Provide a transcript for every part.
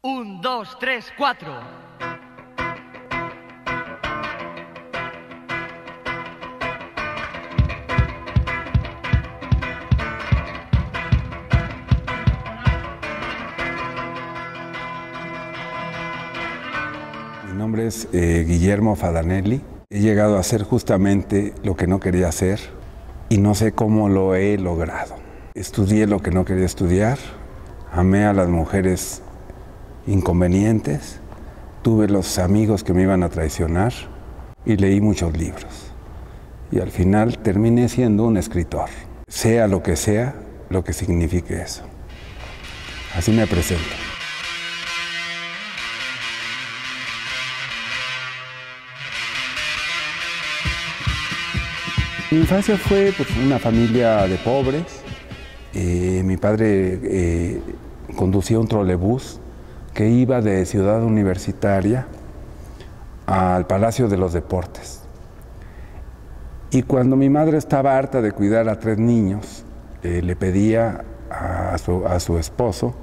Un, dos, tres, cuatro. Mi nombre es eh, Guillermo Fadanelli. He llegado a hacer justamente lo que no quería hacer y no sé cómo lo he logrado. Estudié lo que no quería estudiar, amé a las mujeres inconvenientes, tuve los amigos que me iban a traicionar y leí muchos libros. Y al final terminé siendo un escritor, sea lo que sea, lo que signifique eso. Así me presento. Mi infancia fue pues, una familia de pobres. Eh, mi padre eh, conducía un trolebús que iba de Ciudad Universitaria al Palacio de los Deportes. Y cuando mi madre estaba harta de cuidar a tres niños, eh, le pedía a su, a su esposo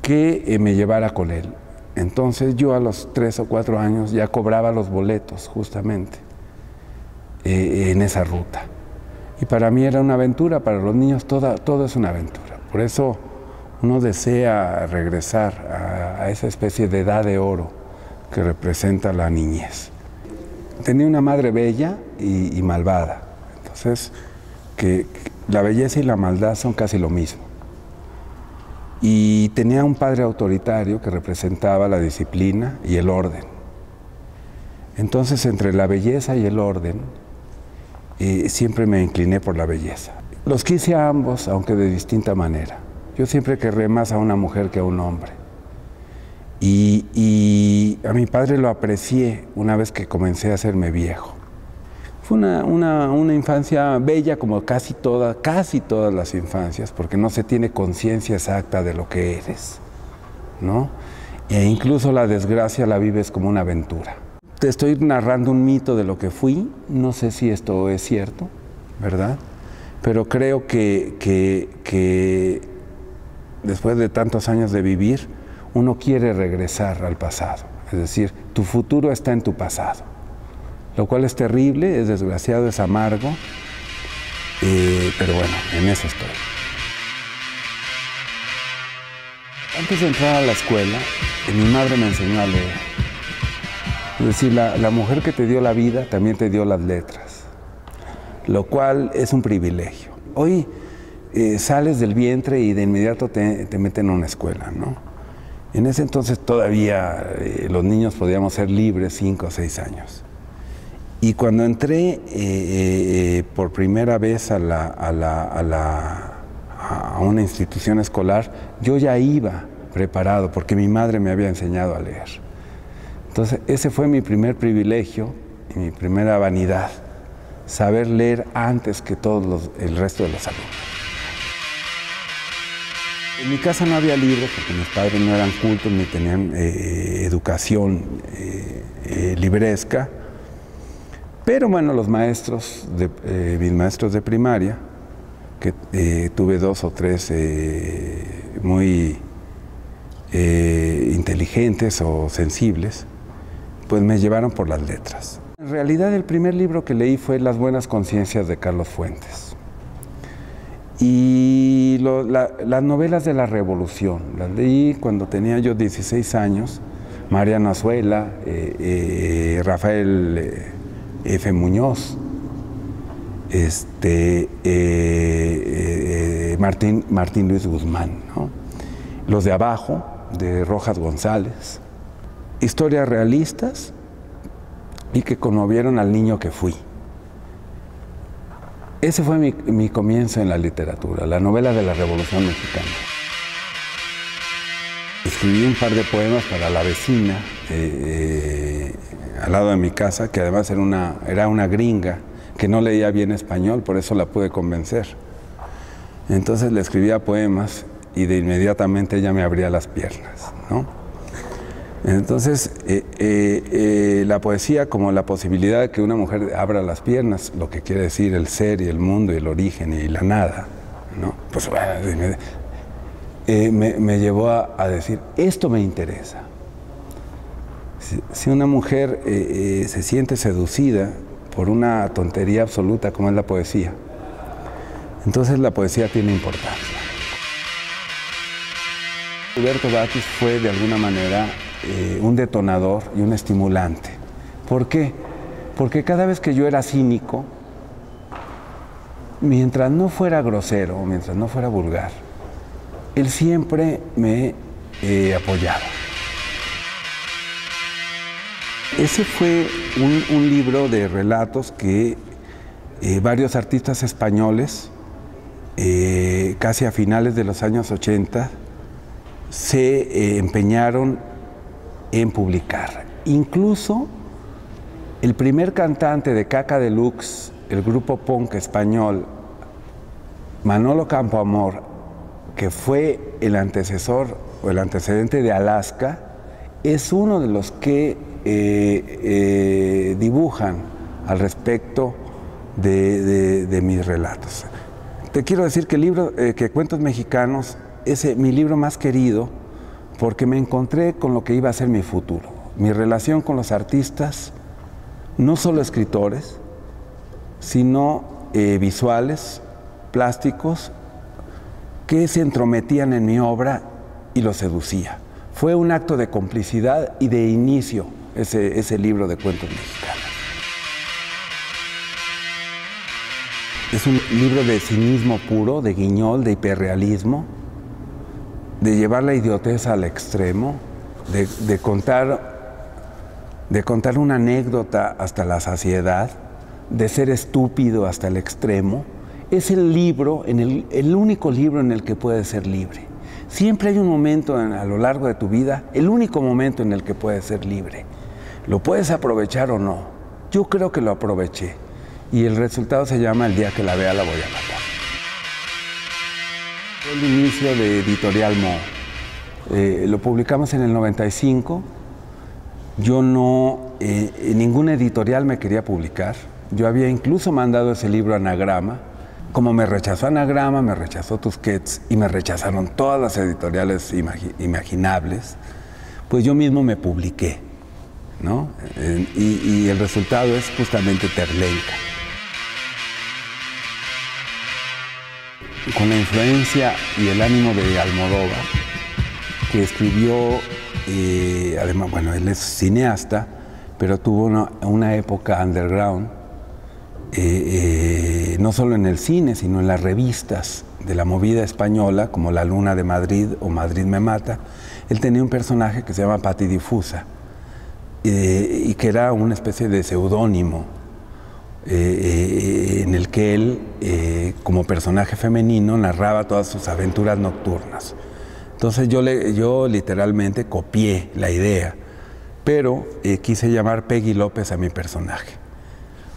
que eh, me llevara con él. Entonces yo a los tres o cuatro años ya cobraba los boletos justamente eh, en esa ruta. Y para mí era una aventura, para los niños toda, todo es una aventura. Por eso uno desea regresar a, esa especie de edad de oro que representa la niñez. Tenía una madre bella y, malvada. Entonces, que, que la belleza y la maldad son casi lo mismo. Y tenía un padre autoritario que representaba la disciplina y el orden. Entonces, entre la belleza y el orden, eh, siempre me incliné por la belleza. Los quise a ambos, aunque de distinta manera. Yo siempre querré más a una mujer que a un hombre. Y, y a mi padre lo aprecié una vez que comencé a hacerme viejo. Fue una, una, una, infancia bella como casi todas, casi todas las infancias, porque no se tiene conciencia exacta de lo que eres, ¿no? E incluso la desgracia la vives como una aventura. Te estoy narrando un mito de lo que fui, no sé si esto es cierto, ¿verdad? Pero creo que, que, que después de tantos años de vivir, uno quiere regresar al pasado. Es decir, tu futuro está en tu pasado lo cual es terrible, es desgraciado, es amargo, eh, pero bueno, en eso estoy. Antes de entrar a la escuela, eh, mi madre me enseñó a leer. Es decir, la, la, mujer que te dio la vida también te dio las letras, lo cual es un privilegio. Hoy eh, sales del vientre y de inmediato te, te meten a una escuela, ¿no? En ese entonces todavía eh, los niños podíamos ser libres cinco o seis años. Y cuando entré eh, eh, por primera vez a, la, a, la, a, la, a, una institución escolar, yo ya iba preparado porque mi madre me había enseñado a leer. Entonces, ese fue mi primer privilegio y mi primera vanidad, saber leer antes que todo los, el resto de los alumnos. En mi casa no había libros porque mis padres no eran cultos ni tenían eh, educación libresca. Pero bueno, los maestros, de, eh, mis maestros de primaria, que eh, tuve dos o tres eh, muy inteligentes o sensibles, pues me llevaron por las letras. En realidad el primer libro que leí fue Las buenas conciencias de Carlos Fuentes. Y las novelas de la revolución, las leí cuando tenía yo 16 años, Mariano Azuela, Rafael... F. Muñoz, este, eh, eh, Martín, Martín, Luis Guzmán, los de abajo, de Rojas González, historias realistas y que conmovieron al niño que fui. Ese fue mi, mi comienzo en la literatura, la novela de la Revolución Mexicana. Escribí un par de poemas para la vecina, eh, al lado de mi casa, que además era una, era una gringa que no leía bien español, por eso la pude convencer. Entonces le escribía poemas y de inmediatamente ella me abría las piernas. ¿no? Entonces, eh, eh, eh, la poesía como la posibilidad de que una mujer abra las piernas, lo que quiere decir el ser y el mundo y el origen y la nada, ¿no? Pues bueno, eh, me, llevó a, decir, esto me interesa. Si, una mujer se siente seducida por una tontería absoluta como es la poesía, entonces la poesía tiene importancia. Alberto Batis fue de alguna manera un detonador y un estimulante. ¿Por qué? Porque cada vez que yo era cínico, mientras no fuera grosero, mientras no fuera vulgar, él siempre me eh, apoyaba. Ese fue un, libro de relatos que eh, varios artistas españoles, eh, casi a finales de los años 80, se empeñaron en publicar. Incluso el primer cantante de Caca Deluxe, el grupo punk español, Manolo Campoamor, que fue el antecesor o el antecedente de Alaska, es uno de los que eh, eh, dibujan al respecto de, mis relatos. Te quiero decir que el libro, eh, que Cuentos Mexicanos, es mi libro más querido porque me encontré con lo que iba a ser mi futuro, mi relación con los artistas, no solo escritores, sino visuales, plásticos que se entrometían en mi obra y lo seducía. Fue un acto de complicidad y de inicio ese, ese libro de cuentos mexicanos. Es un libro de cinismo puro, de guiñol, de hiperrealismo, de llevar la idiotez al extremo, de, de, contar, de contar una anécdota hasta la saciedad, de ser estúpido hasta el extremo es el libro, en el, único libro en el que puedes ser libre. Siempre hay un momento a lo largo de tu vida, el único momento en el que puedes ser libre. ¿Lo puedes aprovechar o no? Yo creo que lo aproveché. Y el resultado se llama El día que la vea la voy a matar. El inicio de Editorial Mo. Eh, lo publicamos en el 95. Yo no, eh, en ninguna editorial me quería publicar. Yo había incluso mandado ese libro a Anagrama como me rechazó Anagrama, me rechazó Tusquets y me rechazaron todas las editoriales imaginables, pues yo mismo me publiqué, ¿no? Eh, y, el resultado es justamente Terlenca. Con la influencia y el ánimo de Almodóvar, que escribió, eh, además, bueno, él es cineasta, pero tuvo una época underground, eh, eh, no solo en el cine, sino en las revistas de la movida española, como La Luna de Madrid o Madrid me mata, él tenía un personaje que se llama Pati Difusa eh, y que era una especie de seudónimo en el que él, como personaje femenino, narraba todas sus aventuras nocturnas. Entonces yo, le, yo literalmente copié la idea, pero quise llamar Peggy López a mi personaje.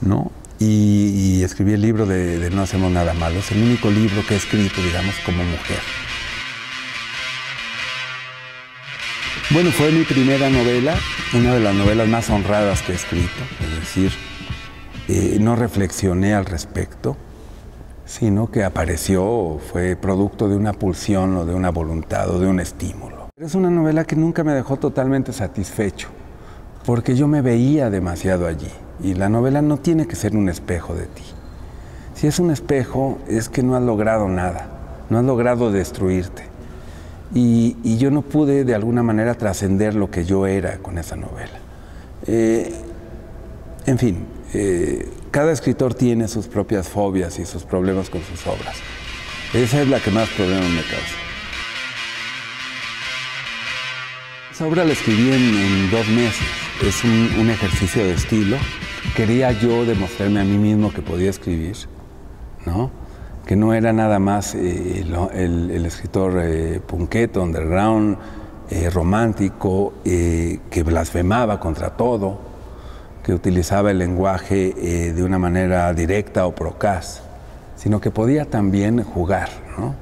¿no? y, escribí el libro de, No hacemos nada malo. Es el único libro que he escrito, digamos, como mujer. Bueno, fue mi primera novela, una de las novelas más honradas que he escrito, es decir, eh, no reflexioné al respecto, sino que apareció, fue producto de una pulsión o de una voluntad o de un estímulo. Es una novela que nunca me dejó totalmente satisfecho, porque yo me veía demasiado allí. Y la novela no tiene que ser un espejo de ti. Si es un espejo, es que no has logrado nada, no has logrado destruirte. Y, yo no pude de alguna manera trascender lo que yo era con esa novela. Eh, en fin, eh, cada escritor tiene sus propias fobias y sus problemas con sus obras. Esa es la que más problemas me causa. Esa obra la escribí en, dos meses. Es un ejercicio de estilo quería yo demostrarme a mí mismo que podía escribir, ¿no? que no era nada más eh, el, escritor eh, punqueto, underground, eh, romántico, que blasfemaba contra todo, que utilizaba el lenguaje de una manera directa o procaz, sino que podía también jugar. ¿no?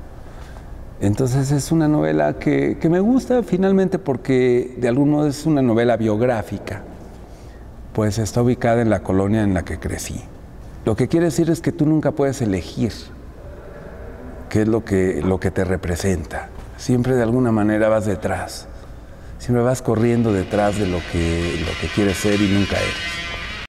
Entonces es una novela que, que me gusta finalmente porque de algún modo es una novela biográfica pues está ubicada en la colonia en la que crecí. Lo que quiere decir es que tú nunca puedes elegir qué es lo que, lo que te representa, Siempre de alguna manera vas detrás. Siempre vas corriendo detrás de lo que, lo que quieres ser y nunca eres.